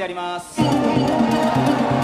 てやります。